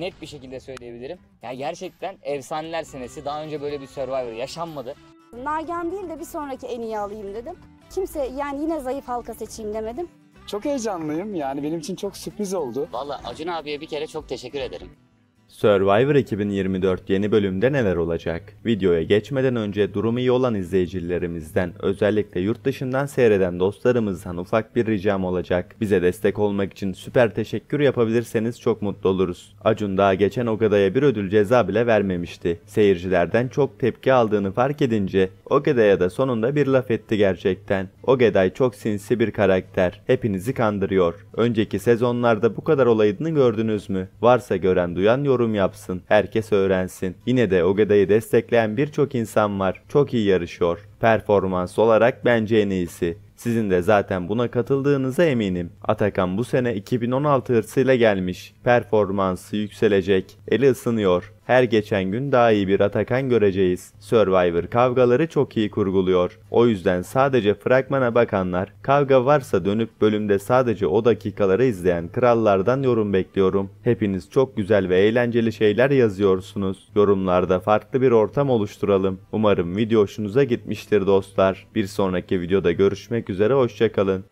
net bir şekilde söyleyebilirim. Ya gerçekten efsaneler senesi. Daha önce böyle bir Survivor yaşanmadı. Nagihan değil de bir sonraki en iyi alayım dedim. Kimse yani yine zayıf halka seçeyim demedim. Çok heyecanlıyım. Yani benim için çok sürpriz oldu. Valla Acun abiye bir kere çok teşekkür ederim. Survivor 2024 yeni bölümde neler olacak? Videoya geçmeden önce durumu iyi olan izleyicilerimizden, özellikle yurt dışından seyreden dostlarımızdan ufak bir ricam olacak. Bize destek olmak için süper teşekkür yapabilirseniz çok mutlu oluruz. Acun daha geçen Ogada'ya bir ödül ceza bile vermemişti. Seyircilerden çok tepki aldığını fark edince Ogeda'ya da sonunda bir laf etti gerçekten. Ogeday çok sinsi bir karakter. Hepinizi kandırıyor. Önceki sezonlarda bu kadar olayını gördünüz mü? Varsa gören duyan yorum yapsın. Herkes öğrensin. Yine de Ogeda'yı destekleyen birçok insan var. Çok iyi yarışıyor. Performans olarak bence en iyisi. Sizin de zaten buna katıldığınıza eminim. Atakan bu sene 2016 hırsıyla gelmiş. Performansı yükselecek. Eli ısınıyor. Her geçen gün daha iyi bir Atakan göreceğiz. Survivor kavgaları çok iyi kurguluyor. O yüzden sadece fragmana bakanlar, kavga varsa dönüp bölümde sadece o dakikaları izleyen krallardan yorum bekliyorum. Hepiniz çok güzel ve eğlenceli şeyler yazıyorsunuz. Yorumlarda farklı bir ortam oluşturalım. Umarım video hoşunuza gitmiştir dostlar. Bir sonraki videoda görüşmek üzere hoşçakalın.